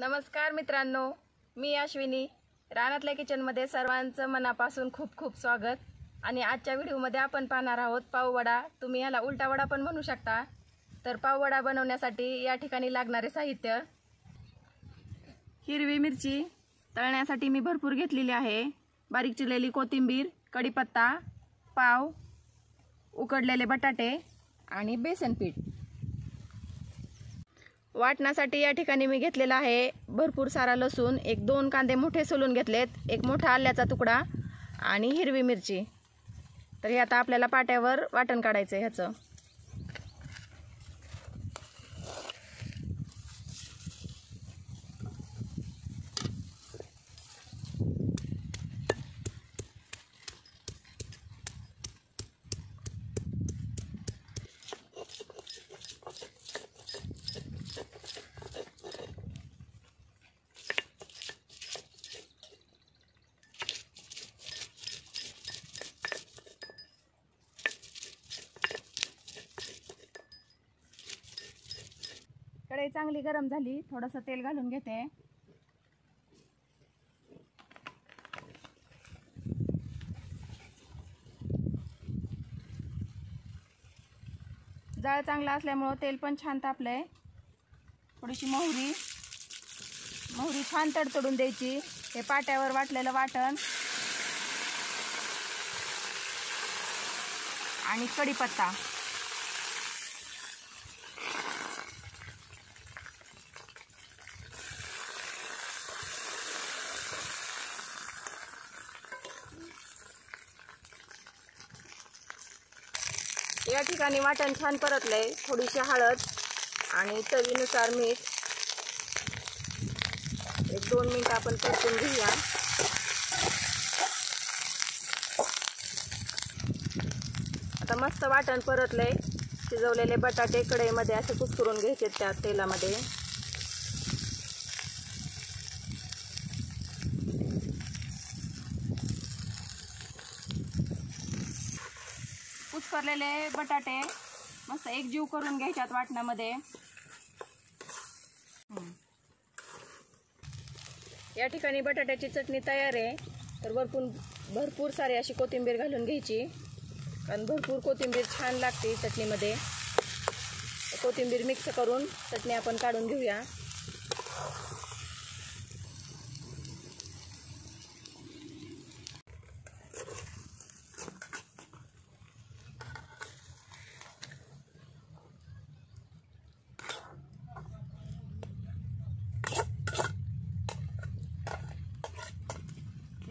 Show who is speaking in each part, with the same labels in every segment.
Speaker 1: नमस्कार मित्रांनो मी अश्विनी. रानातल्या किचनमध्ये सर्वांचं मनापासून खूप खूप स्वागत. आणि आजच्या व्हिडिओमध्ये आपण पाहणार आहोत पाववडा. तुम्ही याला उलटा वडा पण म्हणू शकता. तर पाववडा बनवण्यासाठी या ठिकाणी लागणारे साहित्य हिरवी मिरची तळण्यासाठी मी भरपूर घेतलेली आहे. बारीक चिरलेली कोथिंबीर कढीपत्ता पाव उकडलेले बटाटे आणि बेसन पीठ. वाटण्यासाठी या ठिकाणी मी घेतलेला आहे भरपूर सारा लसूण. एक दोन कांदे मोठे सोलून घेतलेत. एक मोठा आल्याचा तुकडा आणि हिरवी मिरची. तर हे आता आपल्याला पाट्यावर वाटण काढायचं आहे ह्याचं. कढई चांगली गरम झाली थोडंसं तेल घालून घेते. जाळ चांगला असल्यामुळं तेल पण छान तापलंय. थोडीशी मोहरी. मोहरी छान तडतडून द्यायची. हे पाट्यावर वाटलेलं वाटण. आणि कढीपत्ता. या ठिकाणी वाटण छान परतलंय. थोडीशी हळद आणि चवीनुसार मीठ. एक दोन मिनटं आपण परतून घेऊया. आता मस्त वाटण परतलंय. शिजवलेले बटाटे कढईमध्ये असे कुस्करून घ्यायचे त्या तेलामध्ये. करलेले बटाटे. मस्त एकजीव करून घ्यायच्यात वाटणामध्ये. या ठिकाणी बटाट्याची चटणी तयार आहे. तर भरपूर भरपूर सारी अशी कोथिंबीर घालून घ्यायची. कारण भरपूर कोथिंबीर छान लागते चटणीमध्ये. कोथिंबीर मिक्स करून चटणी आपण काढून घेऊया.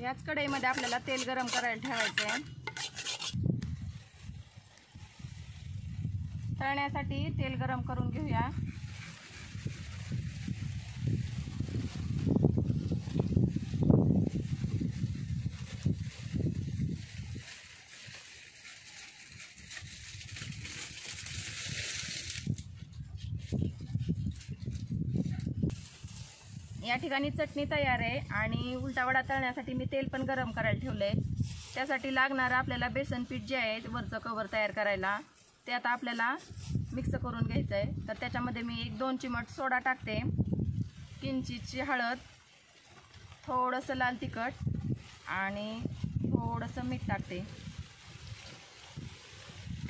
Speaker 1: याच कढईमध्ये आपल्याला तेल गरम करायला ठेवायचं आहे तळण्यासाठी तेल गरम करून घेऊया. या ठिकाणी चटणी तयार आहे आणि उलटावडा तळण्यासाठी मी तेल पण गरम करायला ठेवलं आहे त्यासाठी लागणारं आपल्याला बेसन पीठ जे आहे वरचं कवर तयार करायला ते आता आपल्याला मिक्स करून घ्यायचं आहे तर त्याच्यामध्ये मी एक दोन चिमट सोडा टाकते. किंचितची हळद थोडंसं लाल तिखट आणि थोडंसं मीठ टाकते.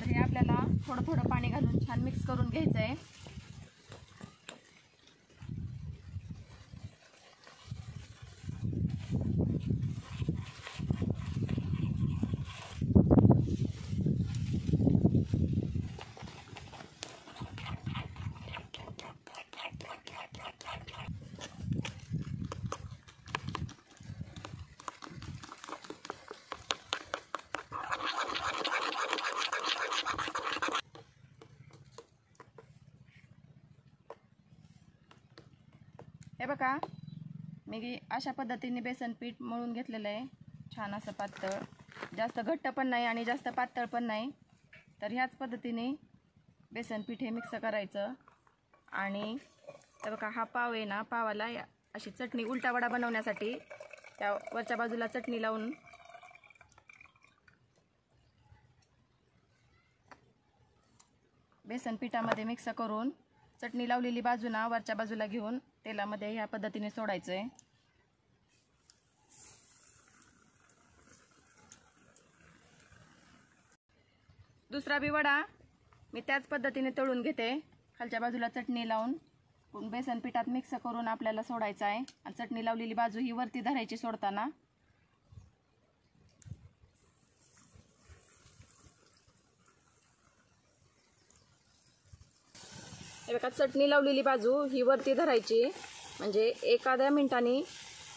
Speaker 1: तर हे आपल्याला थोडं थोडं पाणी घालून छान मिक्स करून घ्यायचं आहे बघा. मी अशा पद्धतीने बेसन पीठ मळून घेतलेलं आहे. छान असं पातळ. जास्त घट्ट पण नाही आणि जास्त पातळ पण नाही. तर ह्याच पद्धतीने बेसन पीठ हे मिक्स करायचं. आणि तर बघा हा पाव आहे ना पावाला अशी चटणी उलटा वडा बनवण्यासाठी त्या वरच्या बाजूला चटणी लावून. बेसन पिठामध्ये मिक्स करून चटणी लावलेली बाजूना वरच्या बाजूला घेऊन तेलामध्ये ह्या पद्धतीने सोडायचं आहे दुसरा बी वडा मी त्याच पद्धतीने तळून घेते. खालच्या बाजूला चटणी लावून. बेसन पिठात मिक्स करून आपल्याला सोडायचं आहे आणि चटणी लावलेली बाजू ही वरती धरायची सोडताना. एका चटणी लावलेली बाजू ही वरती धरायची. म्हणजे एखाद्या मिनटांनी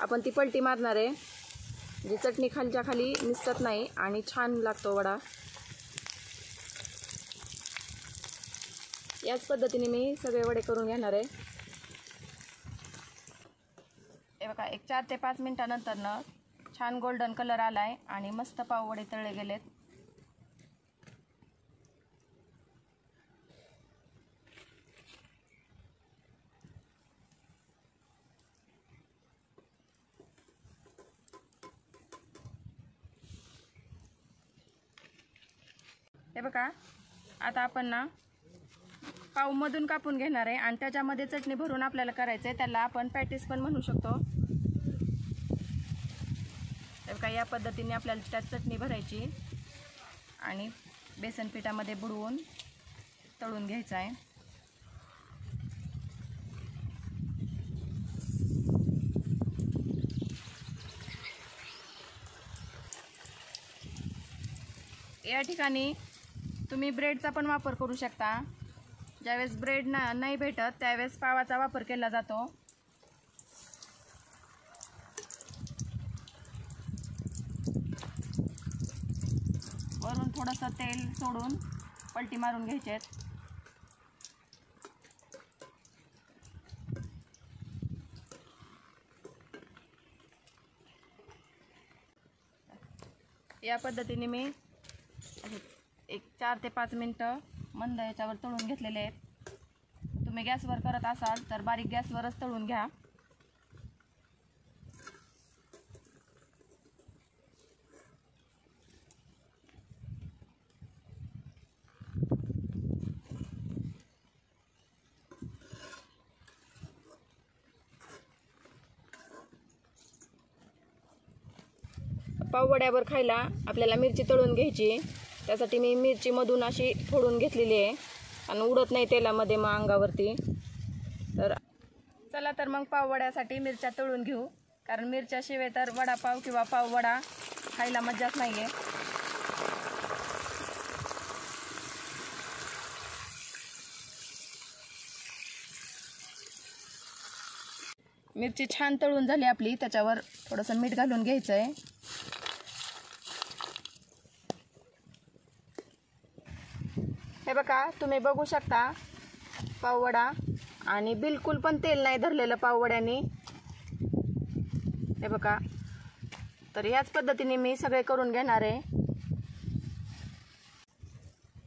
Speaker 1: आपण ती पलटी मारणार आहे. म्हणजे चटणी खालच्या खाली निसत नाही आणि छान लागतो वडा. याच पद्धतीने मी सगळे वडे करून घेणार आहे. हे बघा एक चार ते पाच मिनटानंतरनं छान गोल्डन कलर आला आहे आणि मस्त पाव वडे तळले गेलेत. हे बघा आता आपण ना पाऊमधून कापून घेणार आहे आणि त्याच्यामध्ये चटणी भरून आपल्याला करायचं आहे त्याला आपण पॅटीस पण म्हणू शकतो. हे बघा या पद्धतीने आपल्याला त्यात चटणी भरायची आणि बेसन पिठामध्ये बुडवून तळून घ्यायचं आहे या ठिकाणी तुम्ही ब्रेडचा पण वापर करू शकता. ज्यावेळेस ब्रेड ना नाही भेटत त्यावेळेस पावाचा वापर केला जातो. वरून थोडंसं तेल सोडून पलटी मारून घ्यायचे. आहेत या पद्धतीने मी चार ते पाच मिनटं मंद याच्यावर तळून घेतलेले आहेत. तुम्ही गॅसवर करत असाल तर बारीक गॅसवरच तळून घ्या. पाववड्यावर खायला आपल्याला मिरची तळून घ्यायची. त्यासाठी मी मिरचीमधून अशी फोडून घेतलेली आहे. आणि उडत नाही तेलामध्ये मग अंगावरती. तर चला तर मग पाववड्यासाठी मिरच्या तळून घेऊ. कारण मिरच्याशिवाय तर वडापाव किंवा पाववडा खायला मजाच नाही आहे मिरची छान तळून झाली आपली. त्याच्यावर थोडंसं मीठ घालून घ्यायचं आहे हे बघा तुम्ही बघू शकता पाववडा. आणि बिलकुल पण तेल नाही धरलेलं पाववड्याने. हे बघा. तर याच पद्धतीने मी सगळे करून घेणार आहे.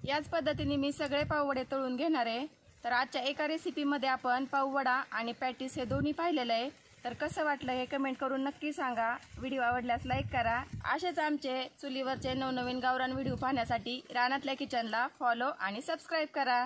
Speaker 1: याच पद्धतीने मी सगळे पाववडे तळून घेणार आहे. तर आजच्या एका रेसिपीमध्ये आपण पाववडा आणि पॅटीस हे दोन्ही पाहिलेलं आहे. तर कसं वाटलं हे कमेंट करून नक्की सांगा. व्हिडिओ आवडल्यास लाईक करा. असेच आमचे चुलीवरचे नवनवीन गावरान व्हिडिओ पाहण्यासाठी रानातल्या किचनला फॉलो आणि सबस्क्राईब करा.